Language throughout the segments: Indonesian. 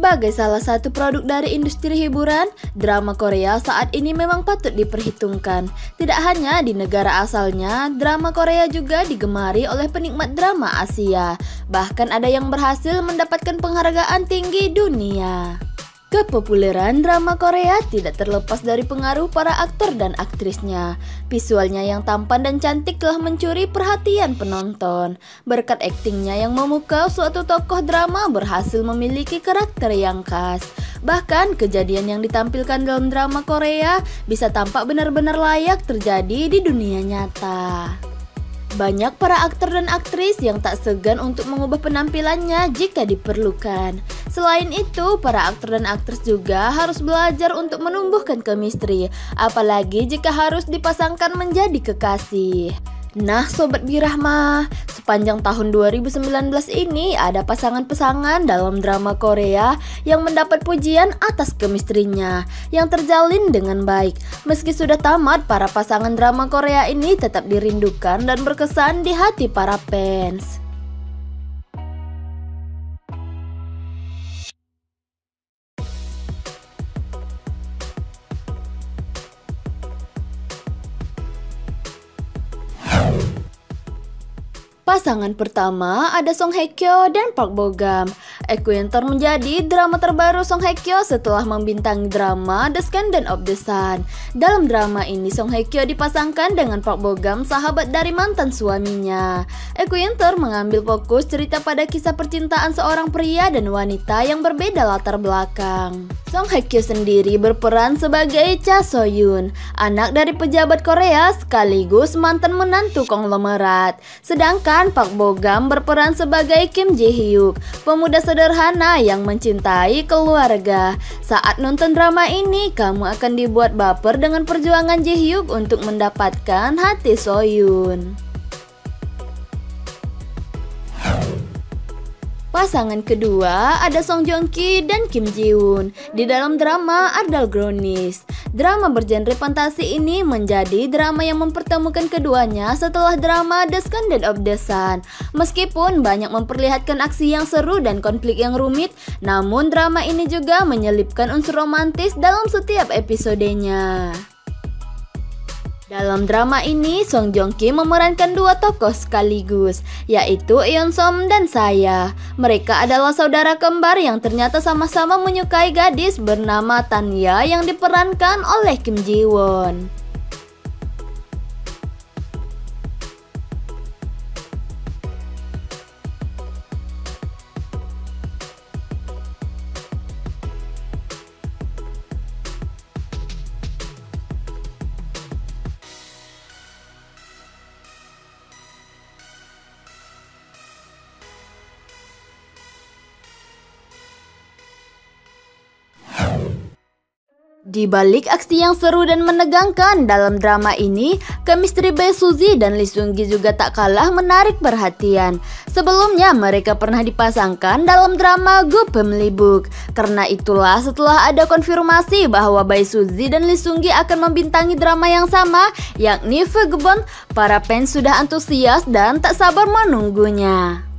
Sebagai salah satu produk dari industri hiburan, drama Korea saat ini memang patut diperhitungkan. Tidak hanya di negara asalnya, drama Korea juga digemari oleh penikmat drama Asia. Bahkan ada yang berhasil mendapatkan penghargaan tinggi dunia. Kepopuleran drama Korea tidak terlepas dari pengaruh para aktor dan aktrisnya. Visualnya yang tampan dan cantik telah mencuri perhatian penonton. Berkat aktingnya yang memukau, suatu tokoh drama berhasil memiliki karakter yang khas. Bahkan kejadian yang ditampilkan dalam drama Korea bisa tampak benar-benar layak terjadi di dunia nyata. Banyak para aktor dan aktris yang tak segan untuk mengubah penampilannya jika diperlukan. Selain itu, para aktor dan aktris juga harus belajar untuk menumbuhkan chemistry, apalagi jika harus dipasangkan menjadi kekasih. Nah Sobat Birahma, sepanjang tahun 2019 ini ada pasangan-pasangan dalam drama Korea yang mendapat pujian atas kemistrinya yang terjalin dengan baik. Meski sudah tamat, para pasangan drama Korea ini tetap dirindukan dan berkesan di hati para fans. Pasangan pertama ada Song Hye Kyo dan Park Bo Gum. Equator menjadi drama terbaru Song Hye Kyo setelah membintangi drama The Scandal of the Sun. Dalam drama ini Song Hye Kyo dipasangkan dengan Park Bo Gum, sahabat dari mantan suaminya. Equator mengambil fokus cerita pada kisah percintaan seorang pria dan wanita yang berbeda latar belakang. Song Hye Kyo sendiri berperan sebagai Cha So Yoon, anak dari pejabat Korea sekaligus mantan menantu konglomerat. Sedangkan Pak Bogam berperan sebagai Kim Ji Hyuk, pemuda sederhana yang mencintai keluarga. Saat nonton drama ini, kamu akan dibuat baper dengan perjuangan Ji Hyuk untuk mendapatkan hati Soyun. Pasangan kedua ada Song Joong Ki dan Kim Ji Woon di dalam drama Ardal Gronis. Drama bergenre fantasi ini menjadi drama yang mempertemukan keduanya setelah drama The Scandal of the Sun. Meskipun banyak memperlihatkan aksi yang seru dan konflik yang rumit, namun drama ini juga menyelipkan unsur romantis dalam setiap episodenya. Dalam drama ini, Song Joong Ki memerankan dua tokoh sekaligus, yaitu Eun Som dan saya. Mereka adalah saudara kembar yang ternyata sama-sama menyukai gadis bernama Tanya yang diperankan oleh Kim Ji Won. Di balik aksi yang seru dan menegangkan dalam drama ini, chemistry Bae Suzy dan Lee Seung Gi juga tak kalah menarik perhatian. Sebelumnya mereka pernah dipasangkan dalam drama Good Family Book. Karena itulah setelah ada konfirmasi bahwa Bae Suzy dan Lee Seung Gi akan membintangi drama yang sama, yakni Vagabond, para fans sudah antusias dan tak sabar menunggunya.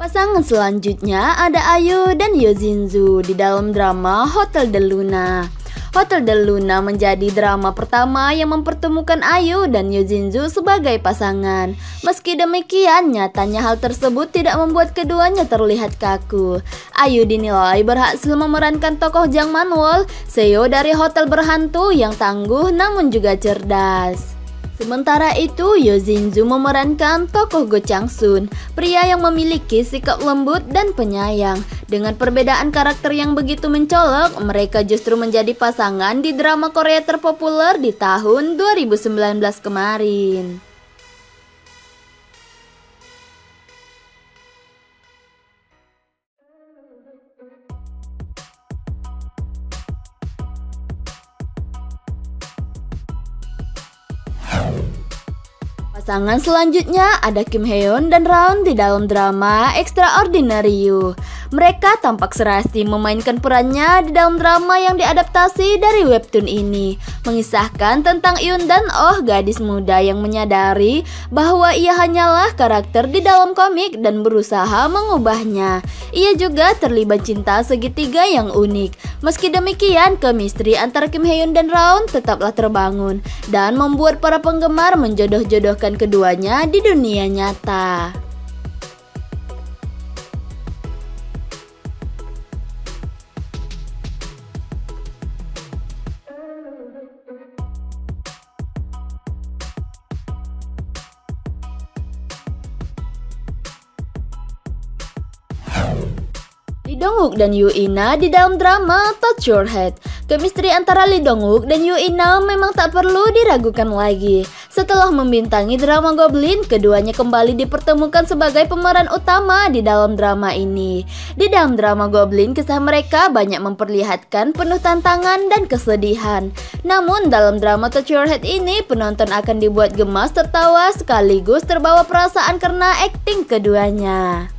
Pasangan selanjutnya ada Ayu dan Yozinzu di dalam drama Hotel de Luna. Hotel de Luna menjadi drama pertama yang mempertemukan Ayu dan Yozinzu sebagai pasangan. Meski demikian, nyatanya hal tersebut tidak membuat keduanya terlihat kaku. Ayu dinilai berhasil memerankan tokoh Jang Manwol, CEO dari hotel berhantu yang tangguh namun juga cerdas. Sementara itu, Yo Jin-Joo memerankan tokoh Go Chang-sun, pria yang memiliki sikap lembut dan penyayang. Dengan perbedaan karakter yang begitu mencolok, mereka justru menjadi pasangan di drama Korea terpopuler di tahun 2019 kemarin. Pasangan selanjutnya ada Kim Heon dan Raun di dalam drama Extraordinary You. Mereka tampak serasi memainkan perannya di dalam drama yang diadaptasi dari webtoon ini, mengisahkan tentang Yun dan Oh, gadis muda yang menyadari bahwa ia hanyalah karakter di dalam komik dan berusaha mengubahnya. Ia juga terlibat cinta segitiga yang unik. Meski demikian, kemistri antara Kim Heon dan Raun tetaplah terbangun dan membuat para penggemar menjodoh-jodohkan keduanya di dunia nyata. Lee Dong-wook dan Yoo In-na di dalam drama Touch Your Head. Kemistri antara Lee Dong-wook dan Yoo In-na memang tak perlu diragukan lagi. Setelah membintangi drama Goblin, keduanya kembali dipertemukan sebagai pemeran utama di dalam drama ini. Di dalam drama Goblin, kisah mereka banyak memperlihatkan penuh tantangan dan kesedihan. Namun dalam drama Touch Your Head ini, penonton akan dibuat gemas tertawa sekaligus terbawa perasaan karena akting keduanya.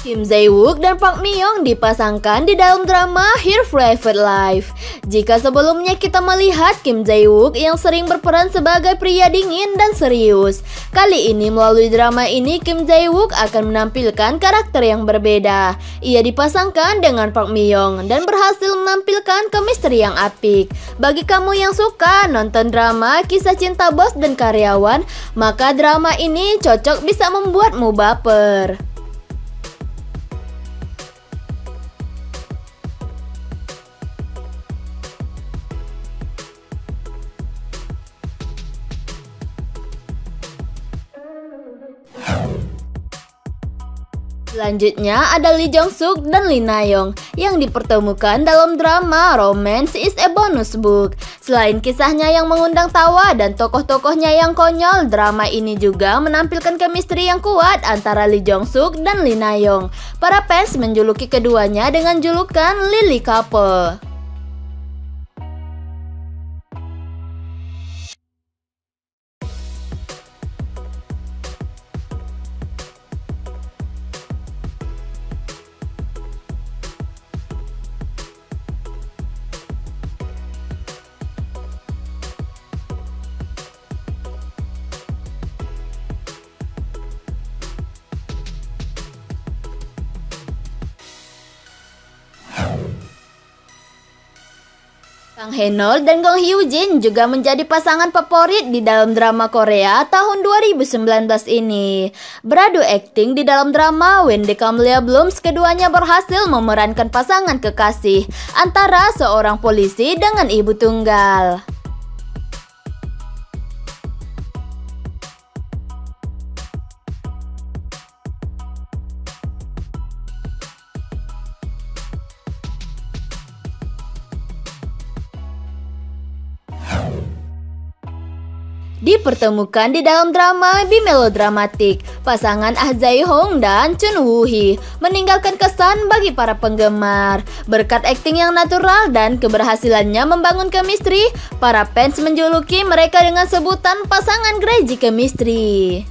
Kim Jae-wook dan Park Mi-young dipasangkan di dalam drama Her Private Life. Jika sebelumnya kita melihat Kim Jae-wook yang sering berperan sebagai pria dingin dan serius, kali ini melalui drama ini Kim Jae-wook akan menampilkan karakter yang berbeda. Ia dipasangkan dengan Park Mi-young dan berhasil menampilkan chemistry yang apik. Bagi kamu yang suka nonton drama kisah cinta bos dan karyawan, maka drama ini cocok bisa membuatmu baper. Selanjutnya ada Lee Jong Suk dan Lee Na Young yang dipertemukan dalam drama Romance is a Bonus Book. Selain kisahnya yang mengundang tawa dan tokoh-tokohnya yang konyol, drama ini juga menampilkan chemistry yang kuat antara Lee Jong Suk dan Lee Na Young. Para fans menjuluki keduanya dengan julukan Lily Couple. Kang Henol dan Gong Hyo Jin juga menjadi pasangan favorit di dalam drama Korea tahun 2019 ini. Beradu akting di dalam drama When the Camellia Blooms, keduanya berhasil memerankan pasangan kekasih antara seorang polisi dengan ibu tunggal. Dipertemukan di dalam drama bimelodramatik pasangan Ah Zae Hong dan Chun Woo Hee meninggalkan kesan bagi para penggemar. Berkat akting yang natural dan keberhasilannya membangun chemistry, para fans menjuluki mereka dengan sebutan pasangan Crazy Chemistry.